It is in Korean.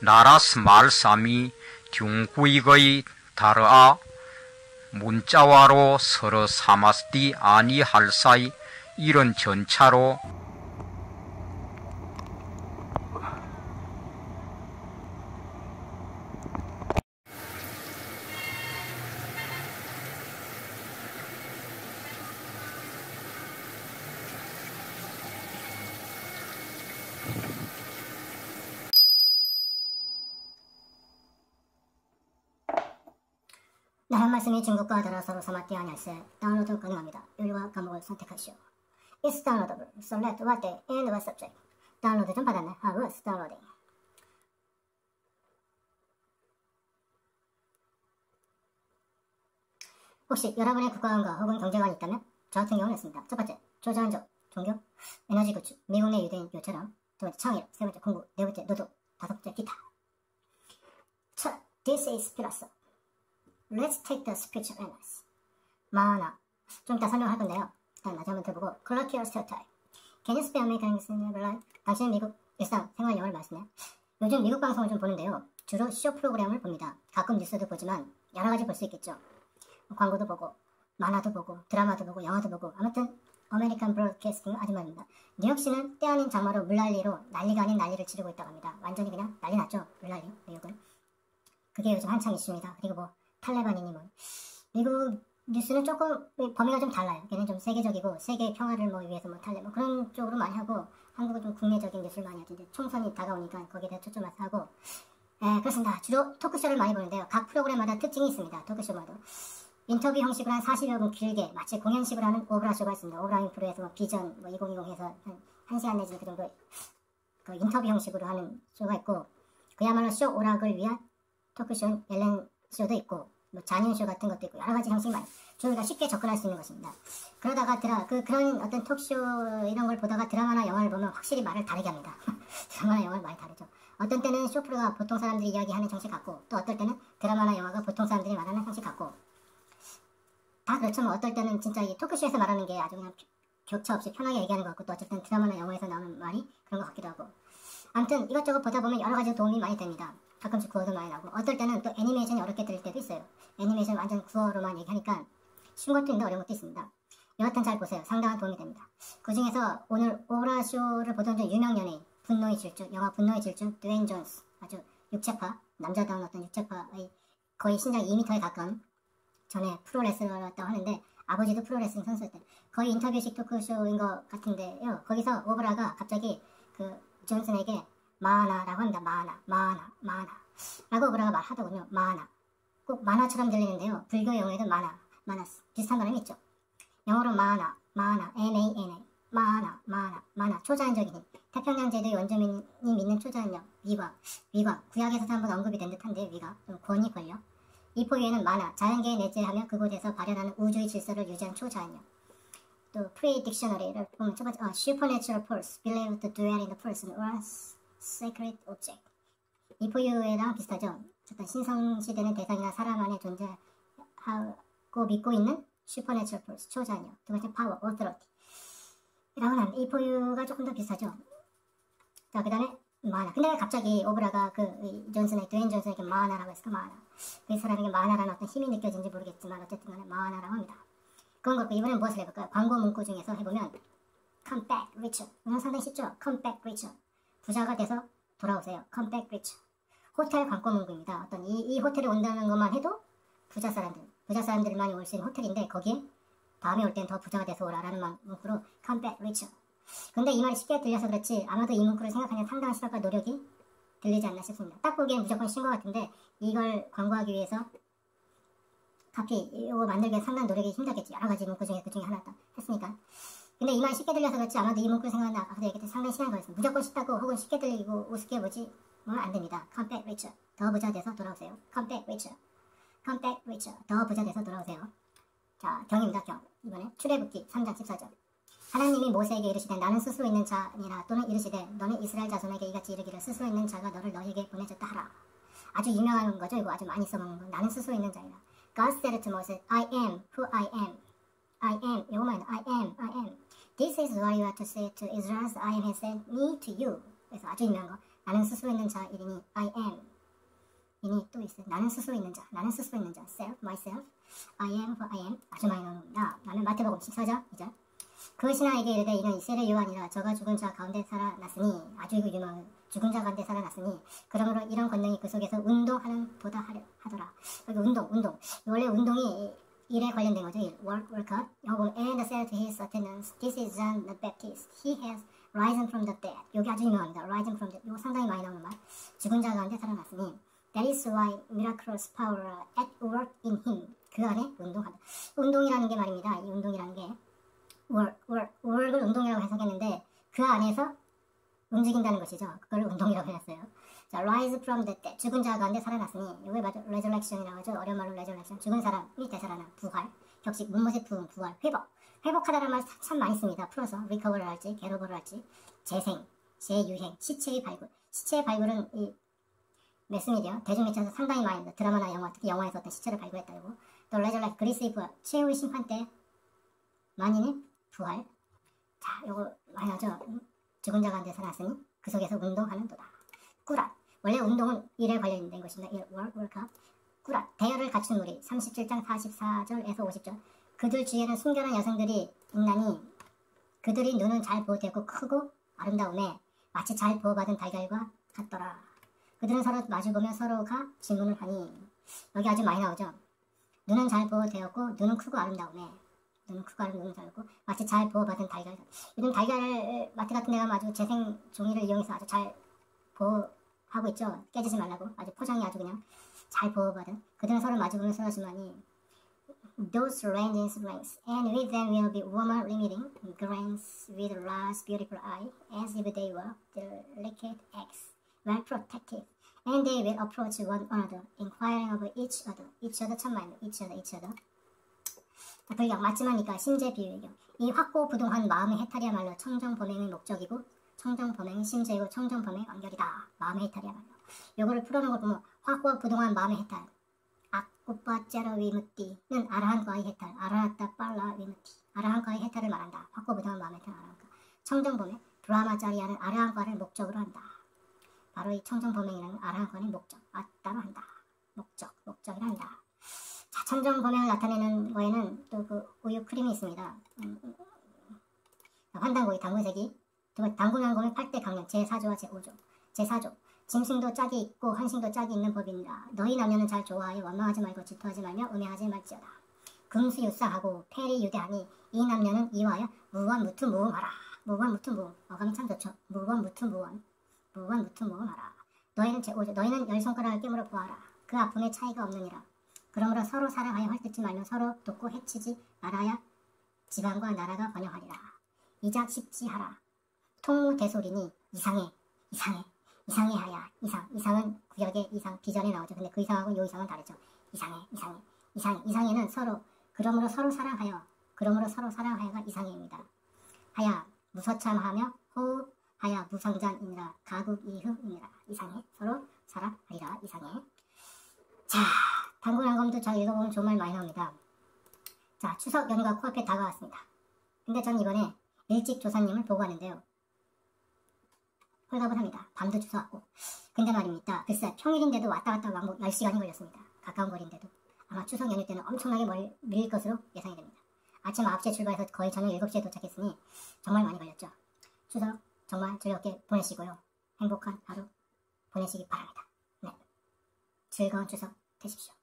나라스 말삼이 중구익의 다르아 문자와로 서로 사마스디 아니할 사이 이런 전차로 나한 말씀이 중국과 다르 서로 사마띠 아니할세 다운로드 가능합니다. 요리와 과목을 선택하시오. It's downloadable. Select what day and what subject. 다운로드 좀 받았네. How was downloading? 혹시 여러분의 국가관과 혹은 경제관이 있다면 저 같은 경우는 있습니다. 첫 번째, 조자한적, 종교, 에너지 구축, 미국 내 유대인 교체랑 두 번째, 창의력, 세 번째, 공부, 네 번째, 노동, 다섯 번째, 기타. 첫, this is philosophy. Let's take the speech analysis. Mana. 좀 이따 설명할 건데요. 일단 마저 한번 들어보고 colloquial stereotype. Can you speak American English life? 당신은 미국 일상 생활 영어를 말씀해. 요즘 미국 방송을 좀 보는데요. 주로 쇼 프로그램을 봅니다. 가끔 뉴스도 보지만 여러 가지 볼 수 있겠죠. 광고도 보고 만화도 보고 드라마도 보고 영화도 보고 아무튼 American broadcasting 아줌마입니다. 뉴욕시는 때 아닌 장마로 물난리로 난리가 아닌 난리를 치르고 있다고 합니다. 완전히 그냥 난리 났죠. 물난리 뉴욕은. 그게 요즘 한창 이슈입니다. 그리고 뭐 탈레반이니 뭐 미국 뉴스는 조금 범위가 좀 달라요. 걔는 좀 세계적이고 세계 평화를 뭐 위해서 뭐 탈레 뭐 그런 쪽으로 많이 하고 한국은 좀 국내적인 뉴스를 많이 하죠. 이제 총선이 다가오니까 거기에 대해 초점을 하고 에, 그렇습니다. 주로 토크쇼를 많이 보는데요. 각 프로그램마다 특징이 있습니다. 토크쇼마다. 인터뷰 형식으로 한 40여 분 길게 마치 공연식으로 하는 오프라 쇼가 있습니다. 오프라 윈프리에서 뭐 비전 뭐 2020에서 한 1시간 내지 그 정도 그 인터뷰 형식으로 하는 쇼가 있고 그야말로 쇼 오락을 위한 토크쇼 엘렌 쇼도 있고 뭐 잔인쇼 같은 것도 있고 여러 가지 형식이 많아요. 저희가 쉽게 접근할 수 있는 것입니다. 그러다가 드라 그 그런 어떤 톡쇼 이런 걸 보다가 드라마나 영화를 보면 확실히 말을 다르게 합니다. 드라마나 영화를 많이 다르죠. 어떤 때는 쇼프로가 보통 사람들이 이야기하는 형식 같고 또 어떨 때는 드라마나 영화가 보통 사람들이 말하는 형식 같고 다 그렇죠. 뭐 어떨 때는 진짜 이 토크쇼에서 말하는 게 아주 그냥 격차 없이 편하게 얘기하는 것 같고 또 어쨌든 드라마나 영화에서 나오는 말이 그런 것 같기도 하고 아무튼 이것저것 보다 보면 여러 가지 도움이 많이 됩니다. 가끔씩 구어도 많이 나고 어떨 때는 또 애니메이션이 어렵게 들릴 때도 있어요. 애니메이션 완전 구어로만 얘기하니까 쉬운 것도 있는데 어려운 것도 있습니다. 여하튼 잘 보세요. 상당한 도움이 됩니다. 그 중에서 오늘 오라쇼를 보던 중 유명 연예인 분노의 질주, 영화 분노의 질주, 드웨인 존스 아주 육체파, 남자다운 어떤 육체파의 거의 신장 2m에 가까운 전에 프로레슬러였다고 하는데 아버지도 프로레슬링 선수였대. 거의 인터뷰식 토크쇼인 것 같은데요. 거기서 오프라가 갑자기 그 존슨에게 mana라고 합니다. Mana, mana, mana. 라고 오프라가 말하더군요. Mana. 꼭 만화처럼 들리는데요. 불교 영어에도 mana, manas. 비슷한 발음이 있죠. 영어로 mana, mana, M-A-N-A. Mana, mana, mana. 초자연적인 힘. 태평양 제도의 원주민이 믿는 초자연력. 위광. 위광. 구약에서도 한번 언급이 된 듯한데 위가 좀 권위 권력. e4u에는 마나, 자연계에 내재하며 그곳에서 발현하는 우주의 질서를 유지한 초자연력. 또 free dictionary를 보면 첫 번째, 어, supernatural force, believed to dwell in the person or sacred object. e4u에랑 비슷하죠. 어떤 신성시되는 대상이나 사람 안에 존재하고 믿고 있는 supernatural force, 초자연력. 두 번째 power, authority. 라고 하는 이 포유가 조금 더 비슷하죠. 자, 그 다음에 마나. 근데 갑자기 오프라가 그 존슨의 드웨인 존슨에게 마나라고 했을까 마나. 그 사람에게 마나라는 어떤 힘이 느껴진지 모르겠지만 어쨌든 간에 마나라고 합니다. 그건 그렇고 이번엔 무엇을 해볼까요? 광고 문구 중에서 해보면 come back richer. 이건 상당히 쉽죠? come back richer. 부자가 돼서 돌아오세요. come back richer. 호텔 광고 문구입니다. 어떤 이, 이 호텔에 온다는 것만 해도 부자 사람들, 부자 사람들만이 올 수 있는 호텔인데 거기에 다음에 올 땐 더 부자가 돼서 오라라는 문구로 come back richer. 근데 이 말이 쉽게 들려서 그렇지 아마도 이 문구를 생각하는 상당한 시간과 노력이 들리지 않나 싶습니다. 딱 보기엔 무조건 쉰 것 같은데 이걸 광고하기 위해서 카피 이거 만들기 위해 상당한 노력이 힘들겠지. 여러 가지 문구 중에 그 중에 하나 했으니까. 근데 이 말이 쉽게 들려서 그렇지 아마도 이 문구 생각나 아까 얘기했듯이 상당히 심한 거였습니다. 무조건 쉽다고 혹은 쉽게 들리고 우습게 보지 안 됩니다. back richer. 더 부자 돼서 돌아오세요. richer. come back richer. 더 부자 돼서 돌아오세요. 자 경입니다. 경. 이번에 출애굽기 3장 14절. 하나님이 모세에게 이르시되 나는 스스로 있는 자니라 또는 이르시되 너는 이스라엘 자손에게 이같이 이르기를 스스로 있는 자가 너를 너에게 보내줬다 하라. 아주 유명한 거죠. 이거 아주 많이 써먹는 거. 나는 스스로 있는 자이라. God said to Moses, I am who I am. I am. 요거만 I am. I am. This is what you are to say to Israel. I am has sent me to you. 그래서 아주 유명한 거. 나는 스스로 있는 자 이름이 I am. 이니 또 있어요. 나는 스스로 있는 자. 나는 스스로 있는 자. self, myself. I am for I am. 아주 많이 나옵니다. 나는 마태복음 14장 2절. 그 신하에게 이르되 이는 이세례 요한이라 저가 죽은 자 가운데 살아났으니 아주 유명한 죽은 자 가운데 살아났으니 그러므로 이런 권능이 그 속에서 운동하는 보다 하더라. 여기 운동, 운동. 원래 운동이 일에 관련된 거죠. 일. work, workout. 영어 and said to his attendants, this is John the Baptist. He has risen from the dead. 여기 아주 유명합니다. risen from the. 이거 상당히 많이 나오는 말. 죽은 자 가운데 살아났으니 that is why miraculous power at work in him. 그 안에 운동하다. 운동이라는 게 말입니다. 이 운동이라는 게 work, work, work을 운동이라고 해석했는데 그 안에서 움직인다는 것이죠. 그걸 운동이라고 해놨어요. 자, rise from the dead. 죽은 자 가운데 살아났으니 이걸 맞아 resurrection이라고 하죠. 어려운 말로 resurrection. 죽은 사람이 되살아난 부활. 격식, 문무새 부흥, 부활, 회복. 회복하다는 말 참 많이 씁니다. 풀어서 recover를 할지, 게로버를 할지, 재생, 재유행, 시체의 발굴. 시체의 발굴은 이 매스미디어, 대중매체에서 상당히 많이. 드라마나 영화, 특히 영화에서 어떤 시체를 발굴했다고. 또 레저렉, 그리스의 부활, 최후의 심판 때 만인의 부활. 자, 요거 하죠. 죽은 자가 안돼 살았으니 그 속에서 운동하는 도다. 꾸랏. 원래 운동은 일에 관련된 것입니다. 일, 월, 월컵. 꾸랏. 대열을 갖춘 우리. 37장 44절에서 50절. 그들 주위에는 순결한 여성들이 있나니 그들이 눈은 잘 보호되고 크고 아름다움에 마치 잘 보호받은 달걀과 같더라. 그들은 서로 마주보며 서로가 질문을 하니 여기 아주 많이 나오죠. 눈은 잘 보호되었고 눈은 크고 아름다움에 눈은 크고 아름다움에 살고 마치 잘 보호받은 달걀 이런 달걀 마트 같은 데가 아주 재생 종이를 이용해서 아주 잘 보호하고 있죠. 깨지지 말라고 아주 포장이 아주 그냥 잘 보호받은 그들은 서로 마주보며 서로지만이 Those ranges ranks, and with them will be woman limiting grains with large beautiful eye, as if they were delicate eggs, well protected. And they will approach one another, inquiring of each other. each other each other, each other. 불경 맞지마니까 신재 비유경. 이 확고 부동한 마음의 해탈이야말로 청정 범행의 목적이고 청정 범행이 신재이고 청정 범행의 완결이다. 마음의 해탈이야말로. 요거를 풀어놓은 걸 보면 확고 부동한 마음의 해탈. 오빠 짜라 위무띠는 아라한과의 해탈, 아라하다 빨라 위무띠. 아라한과의 해탈을 말한다. 확고 부동한 마음의 해탈 아라한과. 청정범의 브라마짜리아는 아라한과를 목적으로 한다. 바로 이 청정 범행이라는 아라한과는 목적, 아따로 한다. 목적, 목적이라 한다. 자, 청정범행을 나타내는 거에는 또 그 우유 크림이 있습니다. 음. 환단고기, 당근색이, 당근항공의 8대 강령, 제4조와 제5조, 제4조. 짐승도 짝이 있고 한싱도 짝이 있는 법입니다. 너희 남녀는 잘 좋아하여 원망하지 말고 질투하지 말며 음해하지 말지어다. 금수유사하고 폐리 유대하니 이 남녀는 이와여 무원 무투 무음하라. 무원 무투 무음. 어감이 참 좋죠. 무원 무투 무원. 무원 무투 무음하라. 너희는 제 오죠. 너희는 열 손가락을 깨물어 보아라. 그 아픔에 차이가 없느니라. 그러므로 서로 사랑하여 헐뜯지 말며 서로 돕고 해치지 말아야 지방과 나라가 번영하리라. 이자 십지하라. 통무 대소리니 이상해 이상해 이상해 하야 이상 이상은 구역의 이상 비전에 나오죠. 근데 그 이상하고 요 이상은 다르죠. 이상해 이상해 이상 이상해는 서로 그러므로 서로 사랑하여 그러므로 서로 사랑하여가 이상해입니다. 하야 무서참하며 호하야 무성장이니라 가국 이흠이니라 이상해 서로 사랑하리라 이상해 자 당구랑검도 잘 읽어보면 정말 많이 나옵니다. 자 추석 연휴가 코앞에 다가왔습니다. 근데 전 이번에 일찍 조사님을 보고 하는데요. 홀갑을 합니다. 밤도 주워 왔고. 근데 말입니다. 글쎄 평일인데도 왔다 갔다 왕복 10시간이 걸렸습니다. 가까운 거리인데도. 아마 추석 연휴 때는 엄청나게 멀, 밀릴 것으로 예상이 됩니다. 아침 9시에 출발해서 거의 저녁 7시에 도착했으니 정말 많이 걸렸죠. 추석 정말 즐겁게 보내시고요. 행복한 하루 보내시기 바랍니다. 네. 즐거운 추석 되십시오.